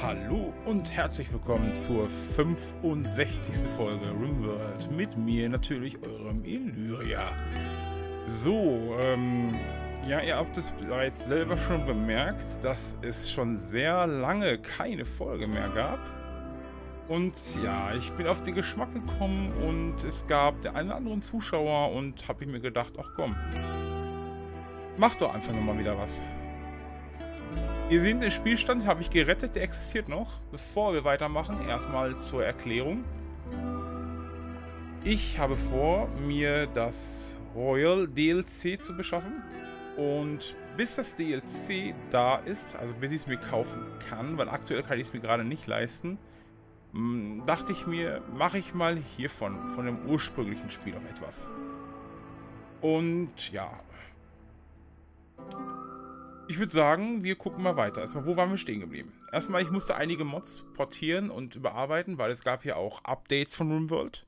Hallo und herzlich willkommen zur 65. Folge RimWorld mit mir natürlich, eurem Illyria. So, ähm, ja, ihr habt es bereits selber schon bemerkt, dass es schon sehr lange keine Folge mehr gab. Und ja, ich bin auf den Geschmack gekommen und es gab den einen oder anderen Zuschauer und habe ich mir gedacht, ach komm, mach doch einfach nochmal wieder was. Ihr seht, den Spielstand habe ich gerettet, der existiert noch. Bevor wir weitermachen, erstmal zur Erklärung. Ich habe vor, mir das Royal DLC zu beschaffen. Und bis das DLC da ist, also bis ich es mir kaufen kann, weil aktuell kann ich es mir gerade nicht leisten, hm, dachte ich mir, mache ich mal hiervon, von dem ursprünglichen Spiel noch etwas. Und ja, ich würde sagen, wir gucken mal weiter. Erstmal, wo waren wir stehen geblieben? Erstmal, ich musste einige Mods portieren und überarbeiten, weil es gab ja auch Updates von RimWorld.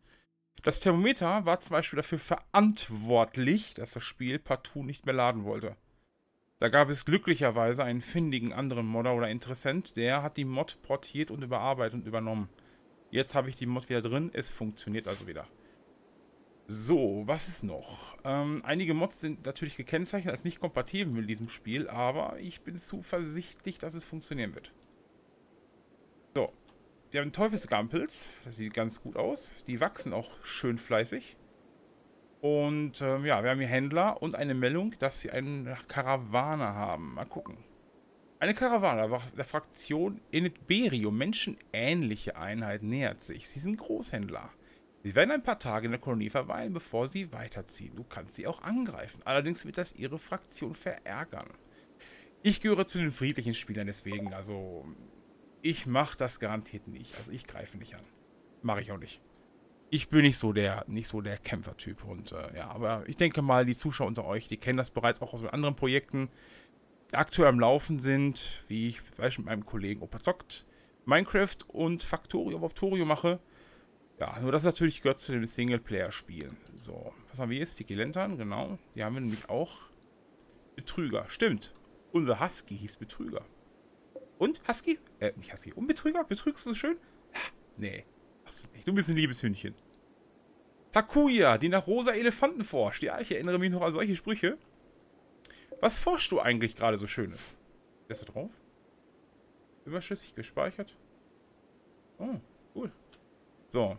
Das Thermometer war zum Beispiel dafür verantwortlich, dass das Spiel partout nicht mehr laden wollte. Da gab es glücklicherweise einen findigen anderen Modder oder Interessent, der hat die Mod portiert und überarbeitet und übernommen. Jetzt habe ich die Mod wieder drin, es funktioniert also wieder. So, was ist noch? Ähm, einige Mods sind natürlich gekennzeichnet als nicht kompatibel mit diesem Spiel, aber ich bin zuversichtlich, dass es funktionieren wird. So, wir haben Teufelsgampels, das sieht ganz gut aus. Die wachsen auch schön fleißig. Und ähm, ja, wir haben hier Händler und eine Meldung, dass wir eine Karawane haben. Mal gucken. Eine Karawane der Fraktion Initberium, menschenähnliche Einheit, nähert sich. Sie sind Großhändler. Sie werden ein paar Tage in der Kolonie verweilen, bevor sie weiterziehen. Du kannst sie auch angreifen. Allerdings wird das ihre Fraktion verärgern. Ich gehöre zu den friedlichen Spielern, deswegen, also, ich mache das garantiert nicht. Also, ich greife nicht an. Mache ich auch nicht. Ich bin nicht so der, nicht so der Kämpfertyp und, äh, ja, aber ich denke mal, die Zuschauer unter euch, die kennen das bereits auch aus anderen Projekten, die aktuell am Laufen sind, wie ich, weiß mit meinem Kollegen Opa zockt, Minecraft und Factorio, Factorio mache, ja, nur das natürlich gehört zu dem Singleplayer-Spiel. So, was haben wir jetzt? Die Lantern, genau. Die haben wir nämlich auch. Betrüger, stimmt. Unser Husky hieß Betrüger. Und Husky? Äh, nicht Husky. Und Betrüger? Betrügst du so schön? Nee, hast du nicht. Du bist ein liebes Hündchen. Takuya, die nach rosa Elefanten forscht. Ja, ich erinnere mich noch an solche Sprüche. Was forschst du eigentlich gerade so Schönes? Ist da drauf? Überschüssig gespeichert. Oh, cool. So,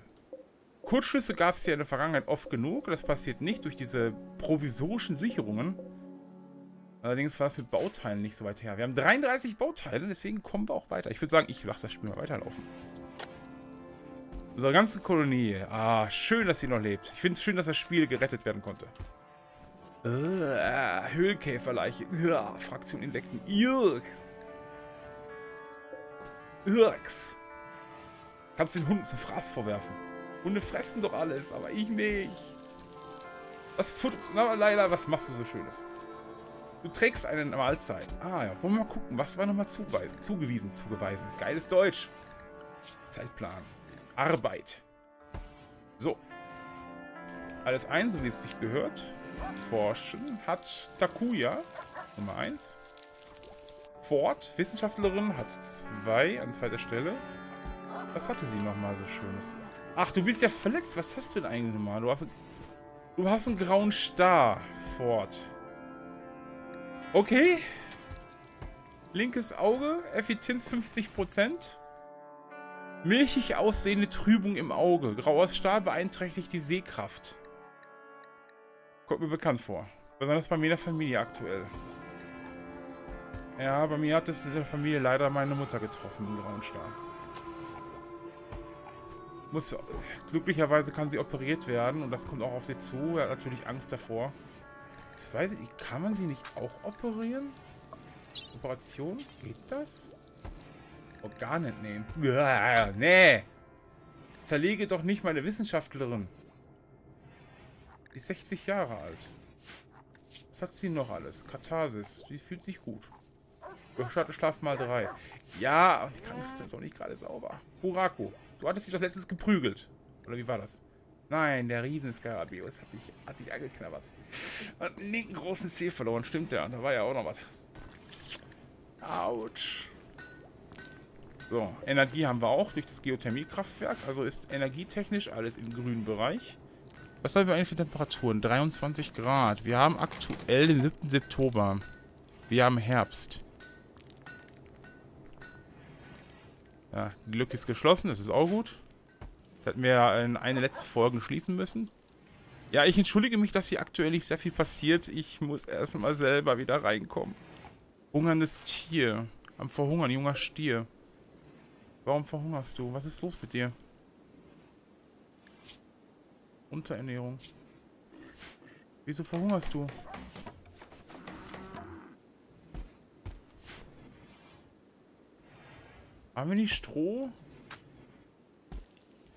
Kurzschlüsse gab es ja in der Vergangenheit oft genug. Das passiert nicht durch diese provisorischen Sicherungen. Allerdings war es mit Bauteilen nicht so weit her. Wir haben 33 Bauteile, deswegen kommen wir auch weiter. Ich würde sagen, ich lasse das Spiel mal weiterlaufen. Unsere ganze Kolonie. Ah, schön, dass sie noch lebt. Ich finde es schön, dass das Spiel gerettet werden konnte. Uh, Höhlenkäferleiche. Uh, Fraktion Insekten. Irk. Irks. Kannst den Hunden zum Fraß vorwerfen. Hunde fressen doch alles, aber ich nicht. Was Fut Na, Leila, was machst du so Schönes? Du trägst eine Mahlzeit. Ah ja, wollen wir mal gucken, was war nochmal zugewiesen, zugeweisen. Geiles Deutsch. Zeitplan. Arbeit. So. Alles ein, so wie es sich gehört. Forschen hat Takuya, Nummer 1. Ford, Wissenschaftlerin, hat 2 an zweiter Stelle. Was hatte sie nochmal so Schönes? Ach, du bist ja verletzt. Was hast du denn eigentlich nochmal? Du hast, einen, du hast einen grauen Star, Ford. Okay. Linkes Auge, Effizienz 50%. Milchig aussehende Trübung im Auge. Grauer Star beeinträchtigt die Sehkraft. Kommt mir bekannt vor. Besonders bei mir in der Familie aktuell. Ja, bei mir hat es in der Familie leider meine Mutter getroffen, den grauen Star. Muss, glücklicherweise kann sie operiert werden und das kommt auch auf sie zu. Er hat natürlich Angst davor. Jetzt weiß ich kann man sie nicht auch operieren? Operation? Geht das? Organ entnehmen. Nee. Zerlege doch nicht meine Wissenschaftlerin. Die ist 60 Jahre alt. Was hat sie noch alles? Katharsis. Sie fühlt sich gut. Gestatte Schlaf mal 3. Ja, und die Krankenschwester ist auch nicht gerade sauber. Buraku. Du hattest dich doch letztens geprügelt. Oder wie war das? Nein, der Riesenskarabäus hat dich, hat dich angeknabbert. Hat einen linken großen Zeh verloren, stimmt ja. Da war ja auch noch was. Autsch. So, Energie haben wir auch durch das Geothermiekraftwerk. Also ist energietechnisch alles im grünen Bereich. Was haben wir eigentlich für Temperaturen? 23 Grad. Wir haben aktuell den 7. September. Wir haben Herbst. Ja, Glück ist geschlossen, das ist auch gut. Das hätten wir in eine letzte Folge schließen müssen. Ja, ich entschuldige mich, dass hier aktuell nicht sehr viel passiert. Ich muss erstmal selber wieder reinkommen. Hungerndes Tier. Am Verhungern, junger Stier. Warum verhungerst du? Was ist los mit dir? Unterernährung. Wieso verhungerst du? Haben wir nicht Stroh?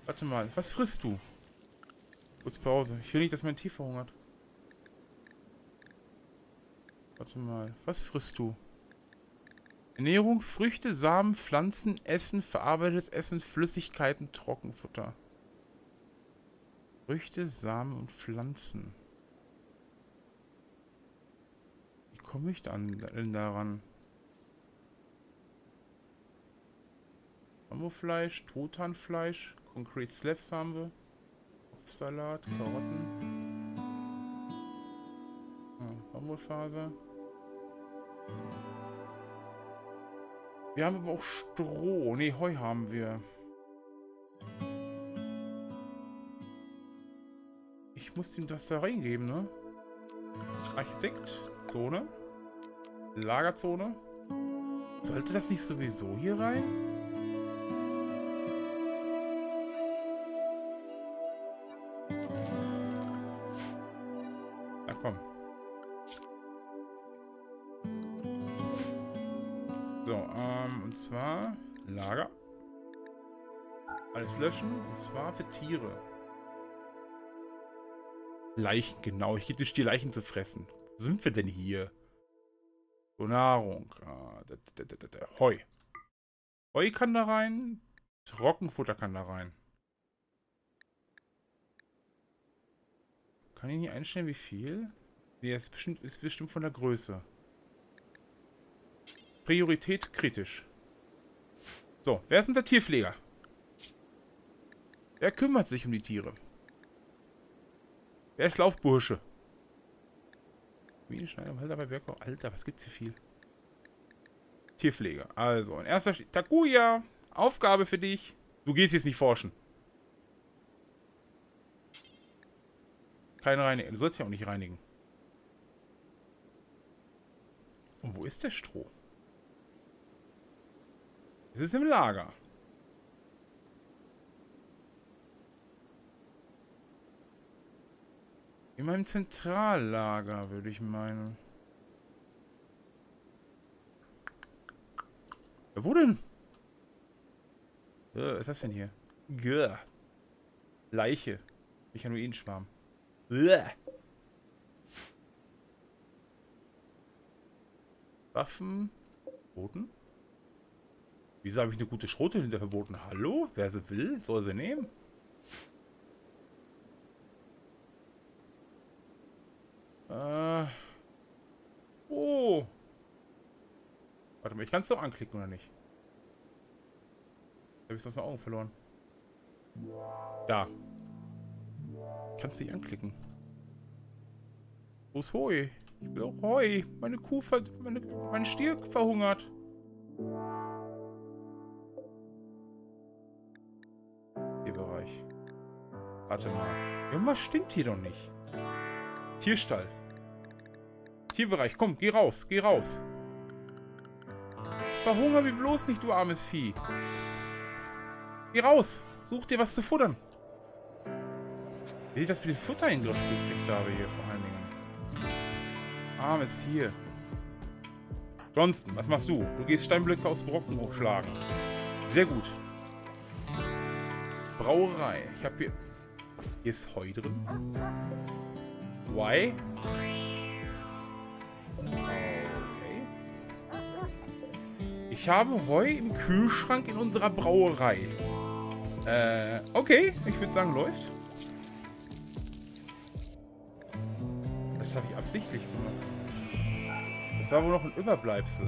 Warte mal, was frisst du? Kurz Pause. Ich will nicht, dass mein Tier verhungert. Warte mal, was frisst du? Ernährung, Früchte, Samen, Pflanzen, Essen, verarbeitetes Essen, Flüssigkeiten, Trockenfutter. Früchte, Samen und Pflanzen. Wie komme ich dann daran? Bambufleisch, Totanfleisch, Concrete Slabs haben wir. Kopfsalat, Karotten. Ah. Wir haben aber auch Stroh. Ne, Heu haben wir. Ich muss ihm das da reingeben, ne? Architekt, Zone. Lagerzone. Sollte das nicht sowieso hier rein? Lager. Alles löschen, und zwar für Tiere. Leichen, genau. Ich gebe dir Stier Leichen zu fressen. Wo sind wir denn hier? So, Nahrung. Ah, Heu. Heu kann da rein. Trockenfutter kann da rein. Kann ich nicht einstellen, wie viel? Nee, ist bestimmt, ist bestimmt von der Größe. Priorität kritisch. So, wer ist unser Tierpfleger? Wer kümmert sich um die Tiere? Wer ist Laufbursche? Bienenschneider, Halter bei Bergbau. Alter, was gibt's hier viel? Tierpflege. Also, in erster Stelle. Takuya, Aufgabe für dich. Du gehst jetzt nicht forschen. Keine Reinigung. Du sollst ja auch nicht reinigen. Und wo ist der Stroh? Es ist im Lager. In meinem Zentrallager, würde ich meinen. Ja, wo denn? Äh, was ist das denn hier? Gah. Leiche. Mechanoidenschwarm. Bäh. Waffen. Verboten? Wieso habe ich eine gute Schrote hinter verboten? Hallo? Wer sie will, soll sie nehmen. Äh. Oh. Warte mal, ich kann es doch anklicken, oder nicht? Habe ich das noch Augen verloren? Da. Kannst nicht anklicken. Wo ist Heu? Ich will auch Heu. Meine Kuh, ver meine, mein Stier verhungert. Bereich. Warte mal. Irgendwas stimmt hier doch nicht. Tierstall. Tierbereich, komm, geh raus, geh raus. Verhunger wie bloß nicht, du armes Vieh. Geh raus, such dir was zu futtern. Wie ich das mit dem Futter in Griff gekriegt habe hier vor allen Dingen. Armes hier. Johnston, was machst du? Du gehst Steinblöcke aus Brocken hochschlagen. Sehr gut. Brauerei. Ich habe hier... Hier ist Heu drin. Why? Okay. Ich habe Heu im Kühlschrank in unserer Brauerei. Äh, okay. Ich würde sagen, läuft. Das habe ich absichtlich gemacht. Das war wohl noch ein Überbleibsel.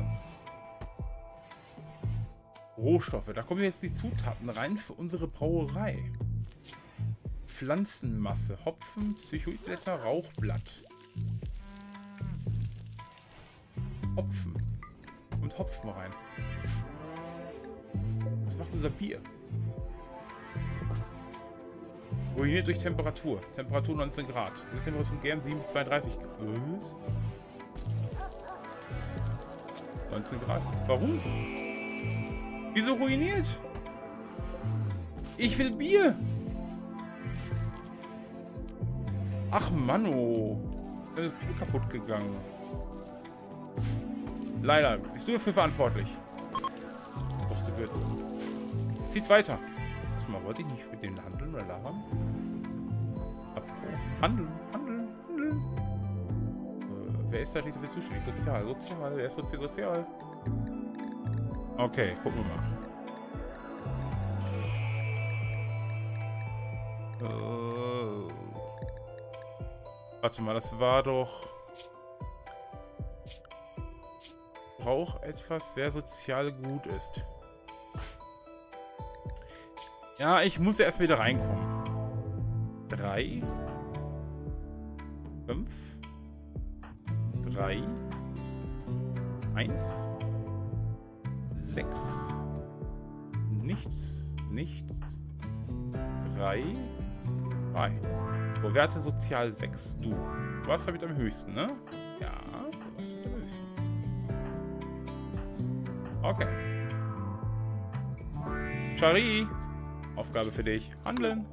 Rohstoffe. Da kommen jetzt die Zutaten rein für unsere Brauerei. Pflanzenmasse, Hopfen, Psychoidblätter, Rauchblatt. Hopfen. Und Hopfen rein. Was macht unser Bier? Ruiniert durch Temperatur. Temperatur 19 Grad. Die Temperatur gern 7 bis 32 Grad. 19 Grad. Warum? Wieso ruiniert? Ich will Bier. Ach, Manno. Da ist Bier kaputt gegangen. Leider. Bist du dafür verantwortlich? Das Gewürz. Zieht weiter. Warte mal, wollte ich nicht mit denen handeln oder labern? Handeln, handeln, handeln. Äh, wer ist da nicht so viel zuständig? Sozial, sozial. Wer ist so viel sozial? Okay, gucken wir mal. Oh. Warte mal, das war doch... Braucht etwas, wer sozial gut ist. Ja, ich muss erst wieder reinkommen. Drei. Fünf. Drei. Eins. Sechs. Nichts. Nichts. Drei. Drei. So, Werte sozial 6. Du. Du warst damit am höchsten, ne? Ja, du warst damit am höchsten. Okay. Chari. Aufgabe für dich. Handeln.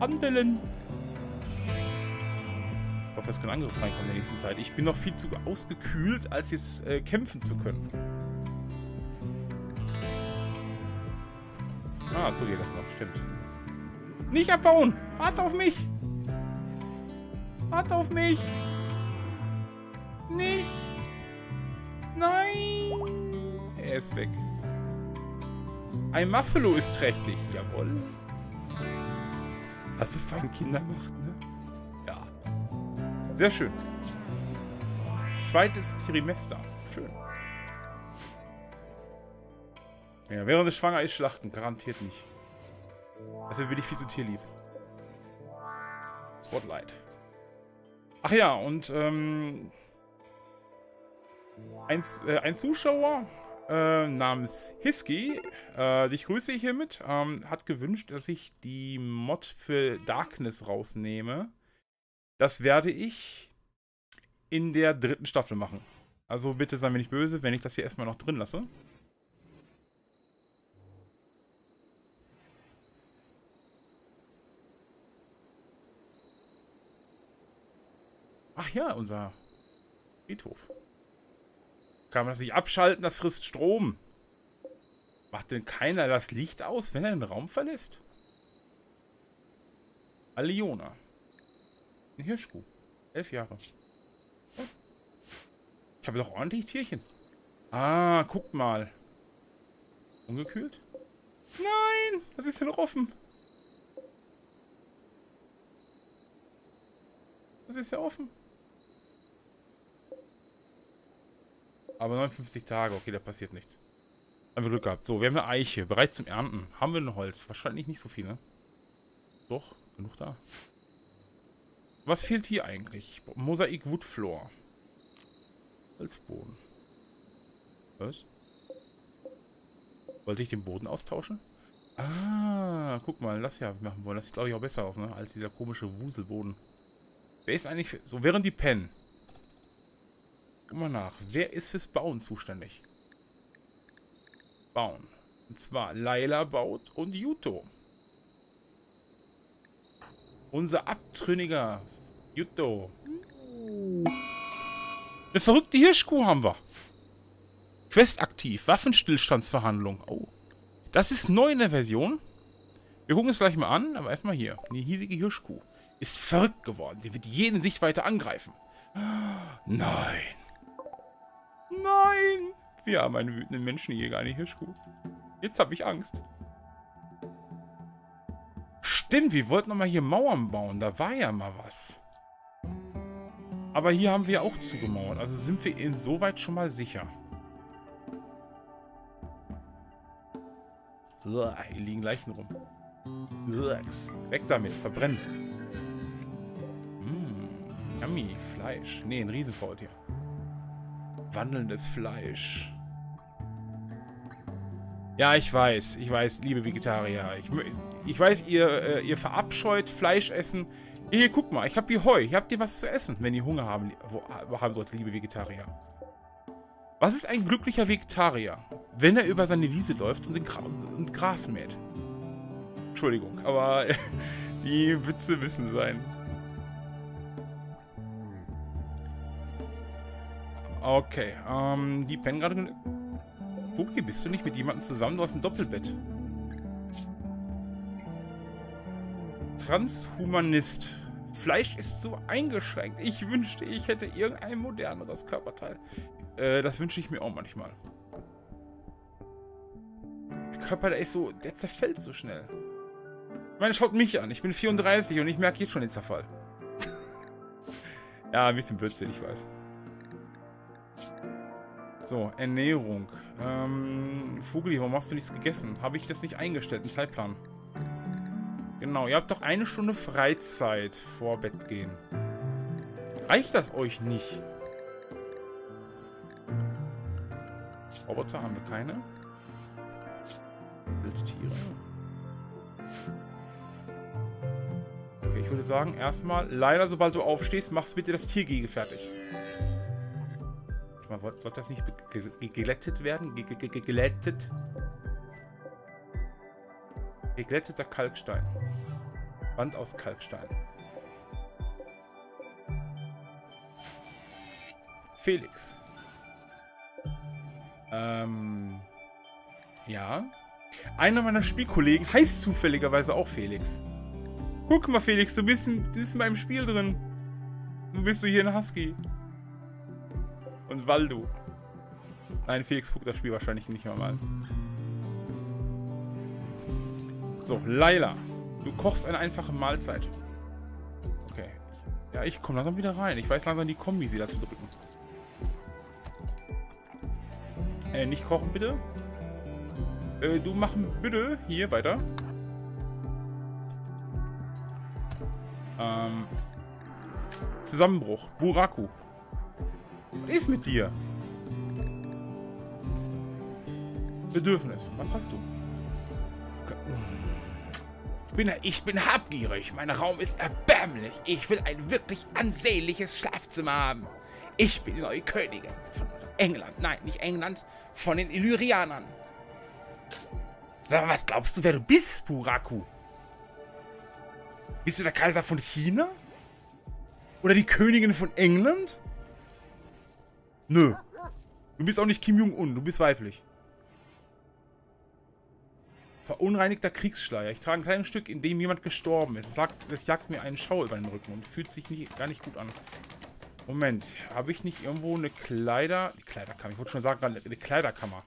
Handeln. Ich hoffe, es kann Angriff reinkommen in der nächsten Zeit. Ich bin noch viel zu ausgekühlt, als jetzt äh, kämpfen zu können. Ah, so geht das noch, stimmt. Nicht abbauen! Warte auf mich! Warte auf mich! Nicht! Nein! Er ist weg. Ein Muffalo ist trächtig. Jawohl. Hast du fein Kinder gemacht, ne? Ja. Sehr schön. Zweites Trimester. Schön. Ja, während sie schwanger ist, schlachten. Garantiert nicht. Dafür bin ich viel zu tierlieb. Spotlight. Ach ja, und ähm, ein, äh, ein Zuschauer äh, namens Hisky, äh, dich grüße ich hiermit, ähm, hat gewünscht, dass ich die Mod für Darkness rausnehme. Das werde ich in der dritten Staffel machen. Also bitte sei mir nicht böse, wenn ich das hier erstmal noch drin lasse. Ach ja, unser Friedhof. Kann man das nicht abschalten? Das frisst Strom. Macht denn keiner das Licht aus, wenn er den Raum verlässt? Aliona. Ein Hirschkuh. Elf Jahre. Ich habe doch ordentlich Tierchen. Ah, guckt mal. Ungekühlt? Nein, was ist denn noch offen? Was ist ja offen? Aber 59 Tage, okay, da passiert nichts. Haben wir Glück gehabt. So, wir haben eine Eiche, bereit zum Ernten. Haben wir ein Holz? Wahrscheinlich nicht so viel, ne? Doch, genug da. Was fehlt hier eigentlich? Mosaik Woodfloor. Holzboden. Was? Wollte ich den Boden austauschen? Ah, guck mal, das ja machen wollen. Das sieht, glaube ich, auch besser aus, ne? Als dieser komische Wuselboden. Wer ist eigentlich... So, während die pennen. Mal nach. Wer ist fürs Bauen zuständig? Bauen. Und zwar Laila baut und Yuto. Unser abtrünniger Yuto. Eine verrückte Hirschkuh haben wir. Quest aktiv. Waffenstillstandsverhandlung. Oh. Das ist neu in der Version. Wir gucken es gleich mal an, aber erstmal hier. Eine hiesige Hirschkuh. Ist verrückt geworden. Sie wird jeden Sichtweite angreifen. Nein. Wir haben einen wütenden Menschenjäger, eine Hirschkuh. Jetzt habe ich Angst. Stimmt, wir wollten nochmal hier Mauern bauen. Da war ja mal was. Aber hier haben wir auch zugemauert. Also sind wir insoweit schon mal sicher. Uah, hier liegen Leichen rum. Uahs. Weg damit, verbrennen. Mmh, yummy, Fleisch. Nee, ein Riesenfaultier. Wandelndes Fleisch. Ja, ich weiß. Ich weiß, liebe Vegetarier. Ich, ich weiß, ihr, äh, ihr verabscheut Fleischessen. Hier, guck mal, ich habe hier Heu. Ihr habt ihr was zu essen, wenn ihr Hunger haben, haben sollt, liebe Vegetarier. Was ist ein glücklicher Vegetarier, wenn er über seine Wiese läuft und, Gra und Gras mäht? Entschuldigung, aber die Witze müssen sein. Okay, ähm, die pennen gerade... Puki, bist du nicht mit jemandem zusammen? Du hast ein Doppelbett. Transhumanist. Fleisch ist so eingeschränkt. Ich wünschte, ich hätte irgendein moderneres Körperteil. Äh, das wünsche ich mir auch manchmal. Der Körper, der ist so, der zerfällt so schnell. Ich meine, schaut mich an. Ich bin 34 und ich merke jetzt schon den Zerfall. ja, ein bisschen Blödsinn, ich weiß. So, Ernährung. Ähm, Vogel, warum hast du nichts gegessen? Habe ich das nicht eingestellt, einen Zeitplan? Genau, ihr habt doch eine Stunde Freizeit vor Bett gehen. Reicht das euch nicht? Roboter haben wir keine. Wildtiere. Okay, ich würde sagen, erstmal, leider, sobald du aufstehst, machst bitte das Tiergehege fertig. Sollte das nicht geglättet werden? Geglättet? Geglätteter Kalkstein. Wand aus Kalkstein. Felix. Ähm. Ja. Einer meiner Spielkollegen heißt zufälligerweise auch Felix. Guck mal, Felix, du bist, in, bist in meinem Spiel drin. Du bist du hier in Husky. Und Waldo. Nein, Felix guckt das Spiel wahrscheinlich nicht mehr mal. So, Laila. Du kochst eine einfache Mahlzeit. Okay. Ja, ich komme langsam wieder rein. Ich weiß langsam die Kombis wieder zu drücken. Äh, nicht kochen bitte. Äh, du machen bitte hier weiter. Ähm. Zusammenbruch. Buraku. Was ist mit dir? Bedürfnis. Was hast du? Ich bin, ich bin habgierig. Mein Raum ist erbärmlich. Ich will ein wirklich ansehnliches Schlafzimmer haben. Ich bin die neue Königin von England. Nein, nicht England. Von den Illyrianern. Sag mal, was glaubst du, wer du bist, Buraku? Bist du der Kaiser von China? Oder die Königin von England? Nö. Du bist auch nicht Kim Jong-un, du bist weiblich. Verunreinigter Kriegsschleier. Ich trage ein kleines Stück, in dem jemand gestorben ist. Es, sagt, es jagt mir einen Schau über den Rücken und fühlt sich nicht, gar nicht gut an. Moment, habe ich nicht irgendwo eine Kleider... Kleiderkammer, ich wollte schon sagen, eine Kleiderkammer.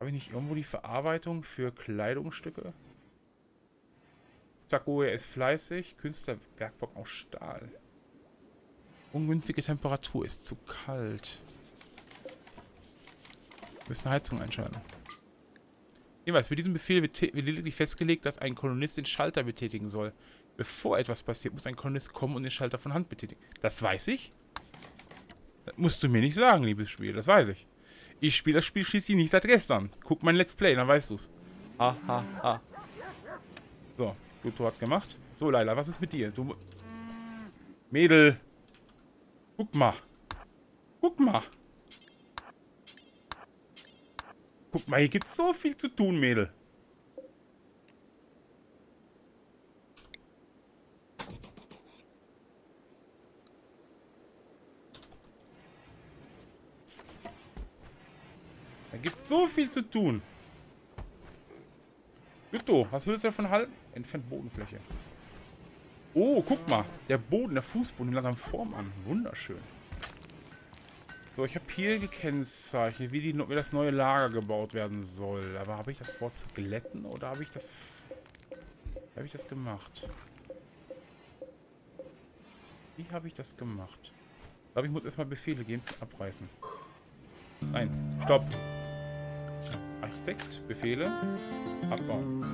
Habe ich nicht irgendwo die Verarbeitung für Kleidungsstücke? Taco, er ist fleißig. Künstler, Werkbock aus Stahl. Ungünstige Temperatur, ist zu kalt. Müssen Heizung einschalten. Jeweils, für diesen Befehl wird, wird lediglich festgelegt, dass ein Kolonist den Schalter betätigen soll. Bevor etwas passiert, muss ein Kolonist kommen und den Schalter von Hand betätigen. Das weiß ich. Das musst du mir nicht sagen, liebes Spiel, das weiß ich. Ich spiele das Spiel schließlich nicht seit gestern. Guck mein Let's Play, dann weißt du's. Ha, ha, ha. So, Pluto hat gemacht. So, Leila, was ist mit dir? Du... Mädel. Guck mal. Guck mal. Guck mal, hier gibt's so viel zu tun, Mädel. Da gibt's so viel zu tun. Lüto, was willst du davon halten? Entfernt Bodenfläche. Oh, guck mal. Der Boden, der Fußboden langsam Form an. Wunderschön. So, ich habe hier gekennzeichnet, wie, die, wie das neue Lager gebaut werden soll. Aber habe ich das vor zu glätten oder habe ich das... Habe ich das gemacht? Wie habe ich das gemacht? Ich glaube, ich muss erstmal Befehle gehen zum Abreißen. Nein, stopp. Architekt, Befehle, abbauen.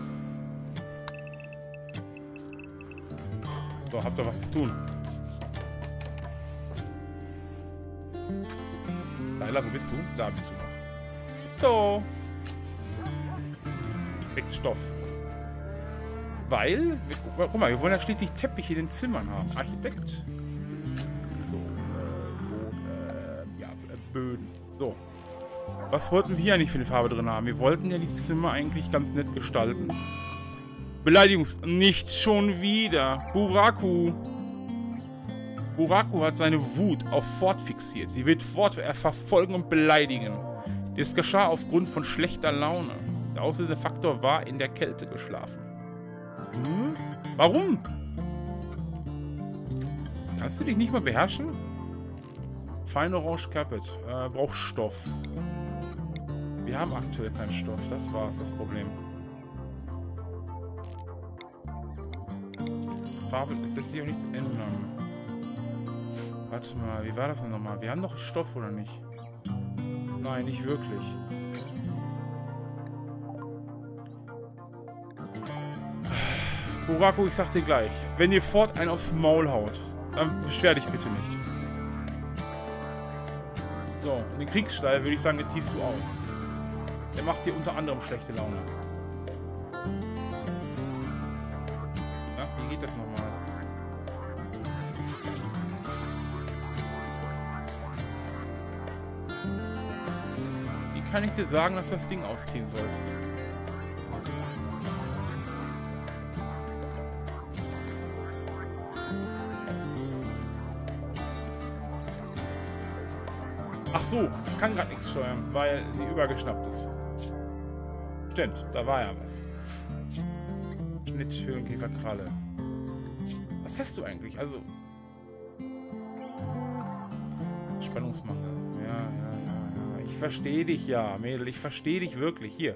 So, habt ihr was zu tun. Laila, wo bist du? Da bist du noch. So. Kriegt Stoff. Weil, wir, guck mal, wir wollen ja schließlich Teppich in den Zimmern haben. Architekt. So, äh, äh, ja, Böden. So. Was wollten wir eigentlich für eine Farbe drin haben? Wir wollten ja die Zimmer eigentlich ganz nett gestalten. Beleidigungs... Nicht schon wieder. Buraku. Buraku hat seine Wut auf Ford fixiert. Sie wird Ford verfolgen und beleidigen. Das geschah aufgrund von schlechter Laune. Der Auslösefaktor war in der Kälte geschlafen. Was? Warum? Kannst du dich nicht mal beherrschen? Fein Orange Carpet. Äh, braucht Stoff. Wir haben aktuell keinen Stoff. Das war's, das Problem. Farbe, ist das hier auch nichts ändern. Warte mal, wie war das denn nochmal? Wir haben doch Stoff, oder nicht? Nein, nicht wirklich. Buraku, ich sag dir gleich, wenn ihr fort einen aufs Maul haut, dann beschwer dich bitte nicht. So, den Kriegsstall würde ich sagen, jetzt ziehst du aus. Der macht dir unter anderem schlechte Laune. Kann ich dir sagen, dass du das Ding ausziehen sollst? Ach so, ich kann gerade nichts steuern, weil sie übergeschnappt ist. Stimmt, da war ja was. Schnitthöhlenkäfer Kralle. Was hast du eigentlich? Also... Spannungsmangel. Ja, ja. Ich verstehe dich ja, Mädel. Ich verstehe dich wirklich. Hier.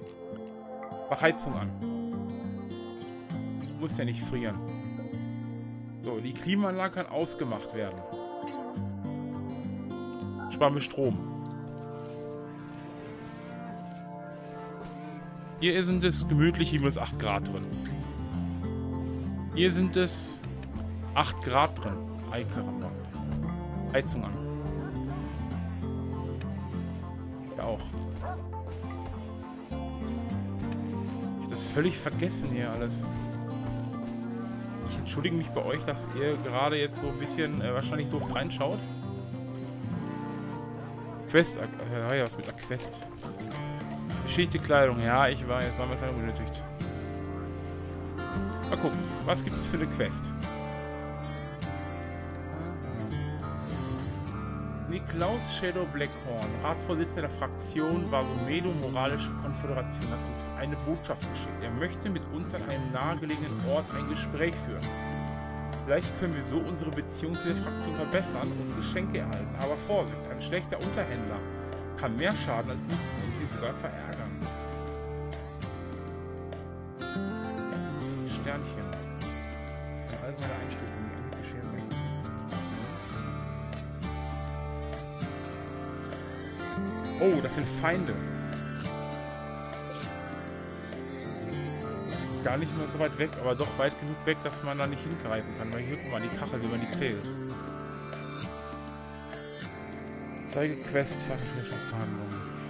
Mach Heizung an. Du musst ja nicht frieren. So, die Klimaanlage kann ausgemacht werden. Sparen wir Strom. Hier sind es gemütliche minus 8 Grad drin. Hier sind es 8 Grad drin. Ei. Heizung an. Auch. Ich hab das völlig vergessen hier alles. Ich entschuldige mich bei euch, dass ihr gerade jetzt so ein bisschen äh, wahrscheinlich doof reinschaut. Quest. Äh, ja, was mit einer Quest. Geschichte Kleidung. Ja, ich. War mir Kleidung benötigt. Mal gucken. Was gibt es für eine Quest? Niklaus Shadow Blackhorn, Ratsvorsitzender der Fraktion Vasomedo Moralische Konföderation, hat uns eine Botschaft geschickt. Er möchte mit uns an einem nahegelegenen Ort ein Gespräch führen. Vielleicht können wir so unsere Beziehung zu der Fraktion verbessern und Geschenke erhalten. Aber Vorsicht, ein schlechter Unterhändler kann mehr Schaden als nutzen und sie sogar verärgern. Oh, das sind Feinde. Gar nicht mehr so weit weg, aber doch weit genug weg, dass man da nicht hinreisen kann. Weil hier, guck mal, die Kachel, wie man die zählt. Zeige Quest, Verhandlungen.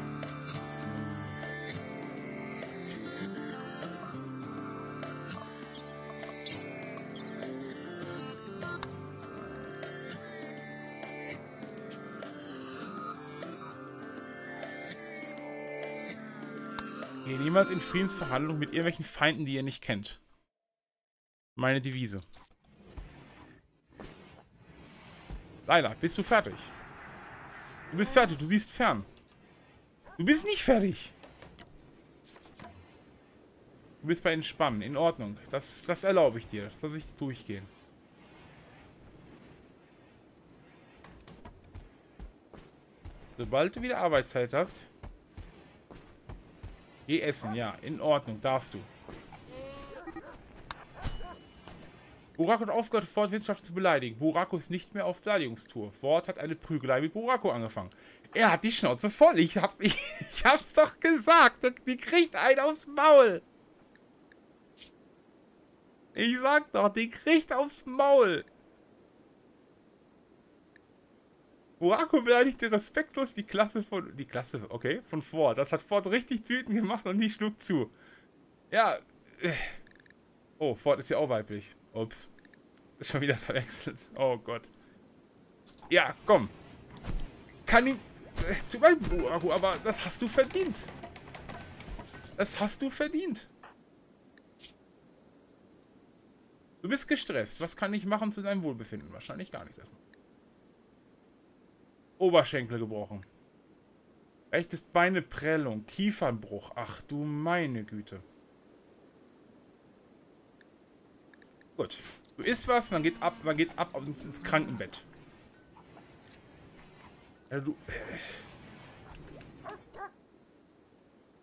Geh niemals in Friedensverhandlungen mit irgendwelchen Feinden, die ihr nicht kennt. Meine Devise. Leila, bist du fertig? Du bist fertig, du siehst fern. Du bist nicht fertig. Du bist bei Entspannen, in Ordnung. Das, das erlaube ich dir. Das lasse ich durchgehen. Sobald du wieder Arbeitszeit hast, Geh essen, ja. In Ordnung, darfst du. Buraco hat aufgehört, Ford Wissenschaft zu beleidigen. Buraco ist nicht mehr auf Beleidigungstour. Ford hat eine Prügelei mit Buraco angefangen. Er hat die Schnauze voll. Ich hab's, ich, ich hab's doch gesagt. Die kriegt einen aufs Maul. Ich sag doch, die kriegt aufs Maul. Buraco beleidigte respektlos die Klasse von. Die Klasse, okay, von Ford. Das hat Ford richtig wütend gemacht und die schlug zu. Ja. Äh. Oh, Ford ist ja auch weiblich. Ups. Ist schon wieder verwechselt. Oh Gott. Ja, komm. Kann ihn. Äh, tut mir Buraco, aber das hast du verdient. Das hast du verdient. Du bist gestresst. Was kann ich machen zu deinem Wohlbefinden? Wahrscheinlich gar nichts erstmal. Oberschenkel gebrochen. Rechtes Beine Prellung, Kiefernbruch. Ach du meine Güte. Gut. Du isst was und dann geht's ab, dann geht's ab ins, ins Krankenbett. Ja, du.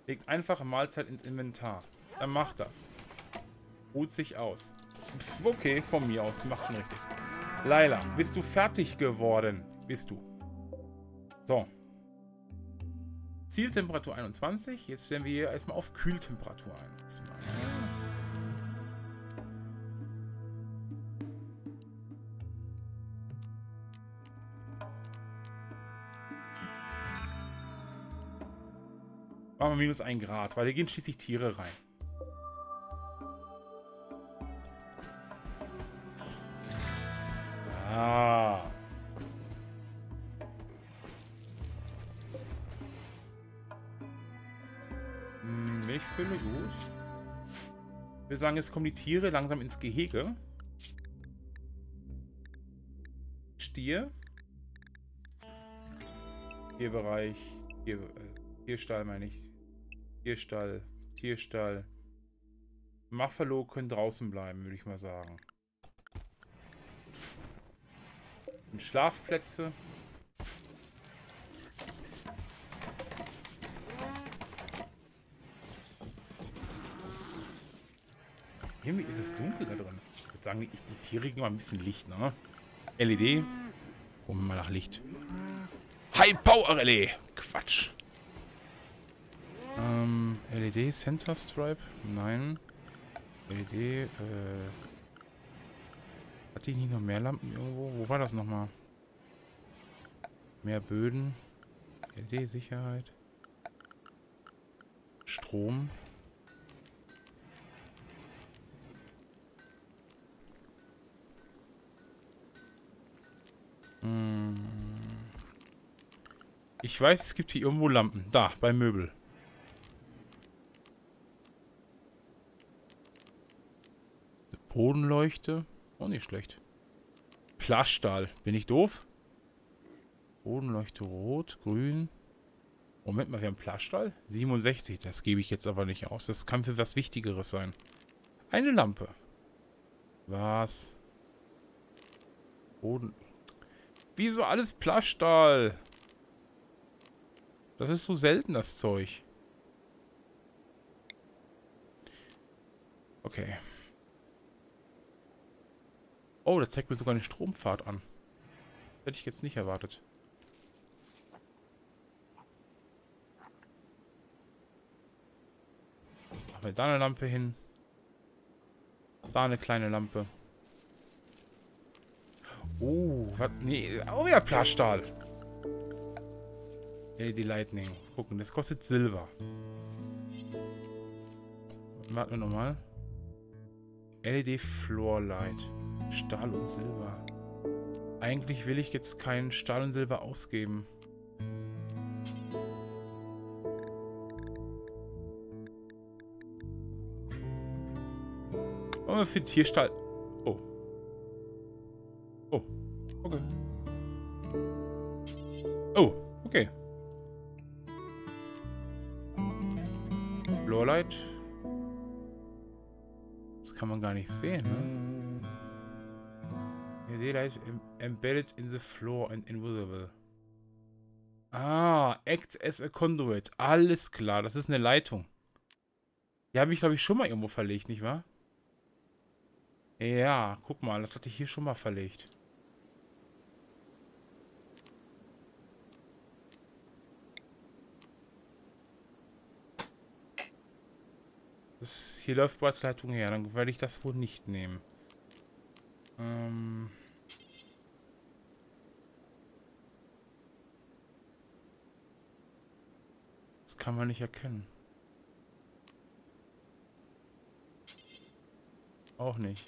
Legt einfache Mahlzeit ins Inventar. Dann macht das. Ruht sich aus. Okay, von mir aus. Die macht schon richtig. Laila, bist du fertig geworden? Bist du. So. Zieltemperatur 21. Jetzt stellen wir hier erstmal auf Kühltemperatur ein. Machen wir minus 1 Grad, weil hier gehen schließlich Tiere rein. Würde sagen, jetzt kommen die Tiere langsam ins Gehege. Stier. Tierbereich. Tier, äh, Tierstall meine ich. Tierstall. Tierstall. Muffalo können draußen bleiben, würde ich mal sagen. Und Schlafplätze. Irgendwie ist es dunkel da drin. Ich würde sagen, die, Tiere geben mal ein bisschen Licht, ne? LED. Holen wir mal nach Licht. High Power LED. Quatsch. Ähm, LED Center Stripe? Nein. LED, äh. Hat die nicht noch mehr Lampen irgendwo? Wo war das nochmal? Mehr Böden. LED Sicherheit. Strom. Ich weiß, es gibt hier irgendwo Lampen. Da, bei Möbel. Bodenleuchte. Auch nicht schlecht. Plaststahl. Bin ich doof? Bodenleuchte rot, grün. Moment mal, wir haben Plaststahl? 67. Das gebe ich jetzt aber nicht aus. Das kann für was Wichtigeres sein. Eine Lampe. Was? Boden... Wieso alles Plaststahl? Das ist so selten, das Zeug. Okay. Oh, das zeigt mir sogar einen Strompfad an. Hätte ich jetzt nicht erwartet. Machen wir da eine Lampe hin. Da eine kleine Lampe. Oh, was? Nee, auch wieder Plaststahl. LED Lightning. Gucken, das kostet Silber. Warten wir nochmal. LED Floor Light. Stahl und Silber. Eigentlich will ich jetzt keinen Stahl und Silber ausgeben. Wollen wir für Tierstahl... Okay. Oh, okay. Lorelight. Das kann man gar nicht sehen, ne? Daylight embedded in the floor and invisible. Ah, acts as a conduit. Alles klar, das ist eine Leitung. Die habe ich, glaube ich, schon mal irgendwo verlegt, nicht wahr? Ja, guck mal, das hatte ich hier schon mal verlegt. Das, hier läuft bereits Leitung her, dann werde ich das wohl nicht nehmen. Ähm... Das kann man nicht erkennen. Auch nicht.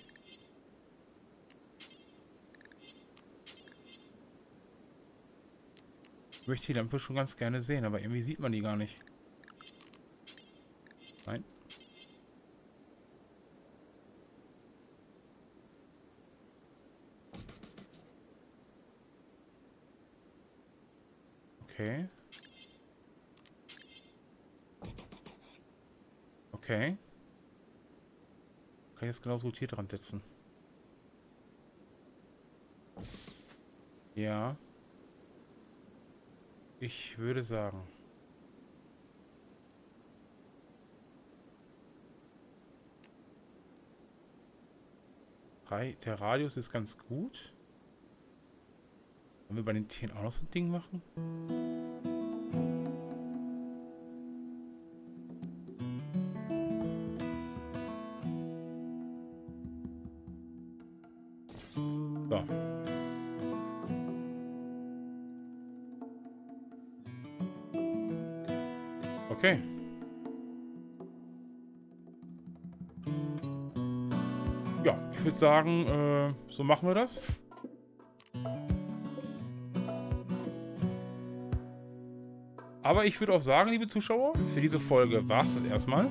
Ich möchte die Lampe schon ganz gerne sehen, aber irgendwie sieht man die gar nicht. Nein. Okay. Okay. Kann ich jetzt genauso gut hier dran setzen. Ja. Ich würde sagen. Der Radius ist ganz gut. Wollen wir bei den Tieren auch noch so ein Ding machen? Sagen, äh, so machen wir das. Aber ich würde auch sagen, liebe Zuschauer, für diese Folge war es das erstmal.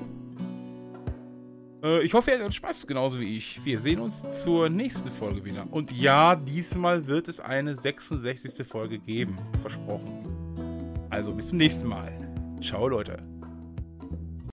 Äh, ich hoffe, ihr hattet Spaß, genauso wie ich. Wir sehen uns zur nächsten Folge wieder. Und ja, diesmal wird es eine 66. Folge geben. Versprochen. Also bis zum nächsten Mal. Ciao, Leute.